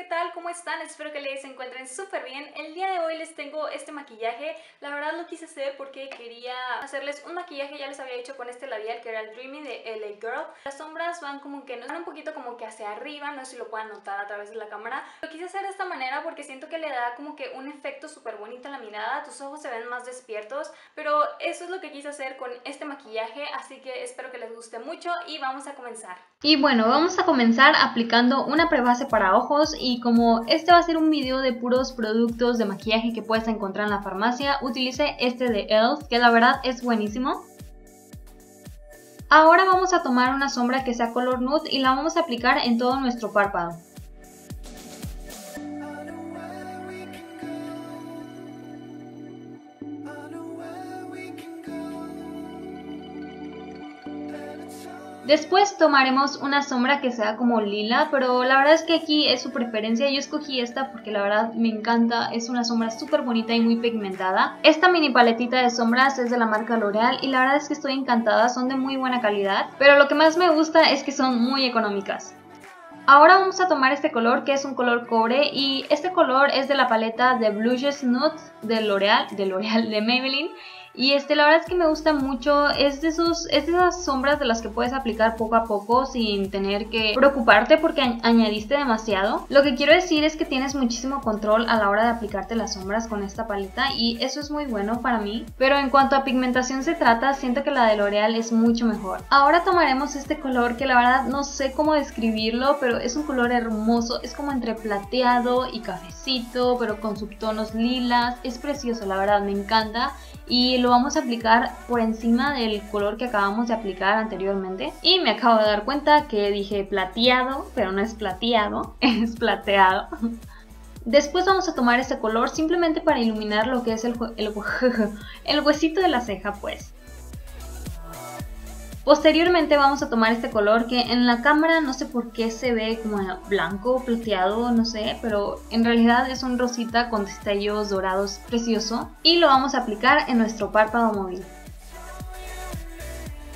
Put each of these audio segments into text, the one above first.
¿qué tal? ¿Cómo están? Espero que les encuentren súper bien. El día de hoy les tengo este maquillaje. La verdad lo quise hacer porque quería hacerles un maquillaje, ya les había hecho con este labial que era el Dreamy de LA Girl. Las sombras van como que, no van un poquito como que hacia arriba, no sé si lo puedan notar a través de la cámara. Lo quise hacer de esta manera porque siento que le da como que un efecto súper bonito en la mirada. Tus ojos se ven más despiertos, pero eso es lo que quise hacer con este maquillaje, así que espero que les guste mucho y vamos a comenzar. Y bueno, vamos a comenzar aplicando una prebase para ojos y como este va a ser un video de puros productos de maquillaje que puedes encontrar en la farmacia, utilicé este de ELF, que la verdad es buenísimo. Ahora vamos a tomar una sombra que sea color nude y la vamos a aplicar en todo nuestro párpado. Después tomaremos una sombra que sea como lila, pero la verdad es que aquí es su preferencia. Yo escogí esta porque la verdad me encanta, es una sombra súper bonita y muy pigmentada. Esta mini paletita de sombras es de la marca L'Oreal y la verdad es que estoy encantada, son de muy buena calidad. Pero lo que más me gusta es que son muy económicas. Ahora vamos a tomar este color que es un color cobre y este color es de la paleta de Blushes Nudes de L'Oreal, de L'Oreal, de Maybelline y este, la verdad es que me gusta mucho, es de, esos, es de esas sombras de las que puedes aplicar poco a poco sin tener que preocuparte porque añadiste demasiado. Lo que quiero decir es que tienes muchísimo control a la hora de aplicarte las sombras con esta paleta y eso es muy bueno para mí. Pero en cuanto a pigmentación se trata, siento que la de L'Oreal es mucho mejor. Ahora tomaremos este color que la verdad no sé cómo describirlo, pero es un color hermoso, es como entre plateado y cafecito, pero con subtonos lilas, es precioso, la verdad me encanta y lo vamos a aplicar por encima del color que acabamos de aplicar anteriormente y me acabo de dar cuenta que dije plateado pero no es plateado es plateado Después vamos a tomar este color simplemente para iluminar lo que es el, el, el huesito de la ceja pues. Posteriormente vamos a tomar este color que en la cámara no sé por qué se ve como blanco, plateado, no sé, pero en realidad es un rosita con destellos dorados precioso y lo vamos a aplicar en nuestro párpado móvil.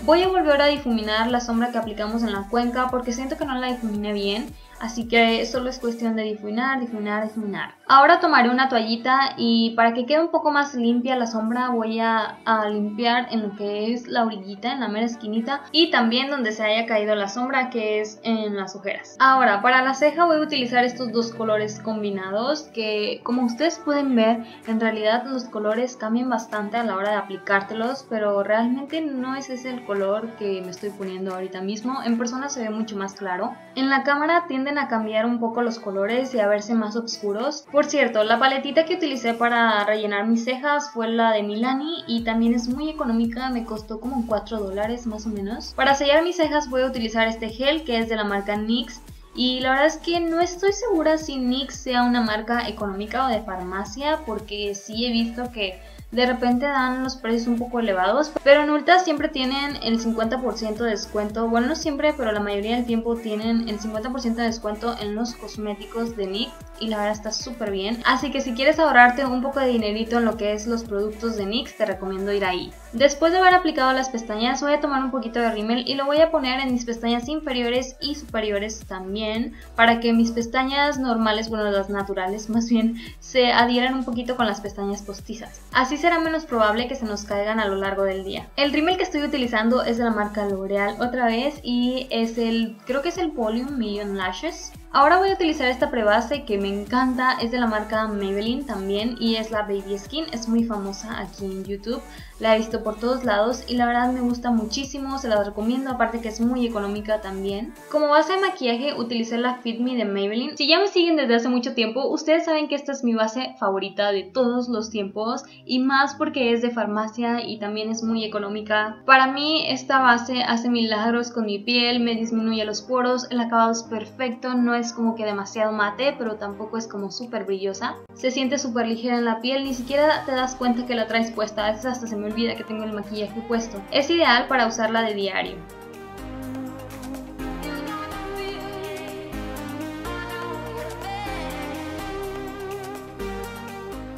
Voy a volver a difuminar la sombra que aplicamos en la cuenca porque siento que no la difuminé bien Así que solo es cuestión de difuminar, difuminar, difuminar. Ahora tomaré una toallita y para que quede un poco más limpia la sombra voy a, limpiar en lo que es la orillita, en la mera esquinita y también donde se haya caído la sombra que es en las ojeras. Ahora para la ceja voy a utilizar estos dos colores combinados que como ustedes pueden ver en realidad los colores cambian bastante a la hora de aplicártelos pero realmente no es ese el color que me estoy poniendo ahorita mismo. En persona se ve mucho más claro. En la cámara tienden a cambiar un poco los colores y a verse más oscuros. Por cierto, la paletita que utilicé para rellenar mis cejas fue la de Milani y también es muy económica, me costó como 4 dólares más o menos. Para sellar mis cejas voy a utilizar este gel que es de la marca NYX y la verdad es que no estoy segura si NYX sea una marca económica o de farmacia porque sí he visto que de repente dan los precios un poco elevados, pero en Ulta siempre tienen el 50% de descuento, bueno no siempre, pero la mayoría del tiempo tienen el 50% de descuento en los cosméticos de NYX y la verdad está súper bien, así que si quieres ahorrarte un poco de dinerito en lo que es los productos de NYX te recomiendo ir ahí. Después de haber aplicado las pestañas voy a tomar un poquito de rímel y lo voy a poner en mis pestañas inferiores y superiores también para que mis pestañas normales, bueno las naturales más bien, se adhieran un poquito con las pestañas postizas. Así será menos probable que se nos caigan a lo largo del día. El rímel que estoy utilizando es de la marca L'Oreal otra vez y es el, creo que es el Volume Million Lashes. Ahora voy a utilizar esta prebase que me encanta, es de la marca Maybelline también y es la Baby Skin, es muy famosa aquí en YouTube, la he visto por todos lados y la verdad me gusta muchísimo, se la recomiendo, aparte que es muy económica también. Como base de maquillaje utilicé la Fit Me de Maybelline, si ya me siguen desde hace mucho tiempo, ustedes saben que esta es mi base favorita de todos los tiempos y más porque es de farmacia y también es muy económica. Para mí esta base hace milagros con mi piel, me disminuye los poros, el acabado es perfecto, no es es como que demasiado mate, pero tampoco es como súper brillosa. Se siente súper ligera en la piel, ni siquiera te das cuenta que la traes puesta, a veces hasta se me olvida que tengo el maquillaje puesto. Es ideal para usarla de diario.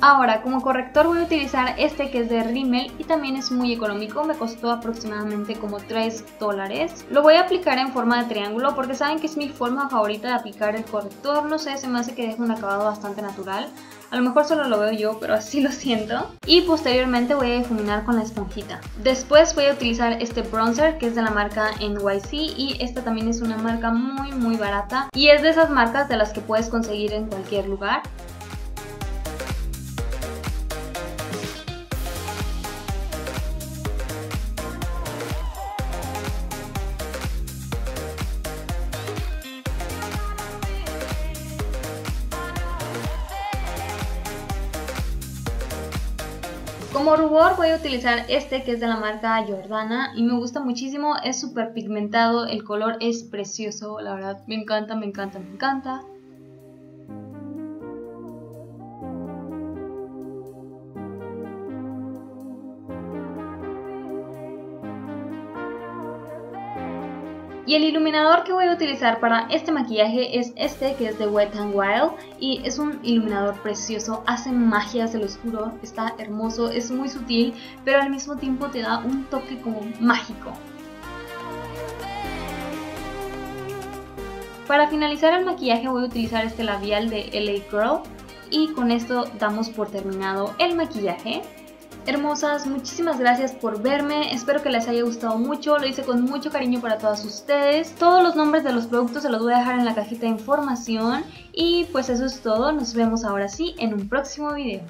Ahora, como corrector voy a utilizar este que es de Rimmel y también es muy económico, me costó aproximadamente como 3 dólares. Lo voy a aplicar en forma de triángulo porque saben que es mi forma favorita de aplicar el corrector, no sé, se me hace que deja un acabado bastante natural. A lo mejor solo lo veo yo, pero así lo siento. Y posteriormente voy a difuminar con la esponjita. Después voy a utilizar este bronzer que es de la marca NYC y esta también es una marca muy muy barata. Y es de esas marcas de las que puedes conseguir en cualquier lugar. Como rubor voy a utilizar este que es de la marca Jordana y me gusta muchísimo, es súper pigmentado, el color es precioso, la verdad me encanta, me encanta, me encanta. Y el iluminador que voy a utilizar para este maquillaje es este que es de Wet n Wild y es un iluminador precioso, hace magia, se lo juro, está hermoso, es muy sutil, pero al mismo tiempo te da un toque como mágico. Para finalizar el maquillaje voy a utilizar este labial de LA Girl y con esto damos por terminado el maquillaje. Hermosas, muchísimas gracias por verme, espero que les haya gustado mucho, lo hice con mucho cariño para todas ustedes. Todos los nombres de los productos se los voy a dejar en la cajita de información y pues eso es todo, nos vemos ahora sí en un próximo video.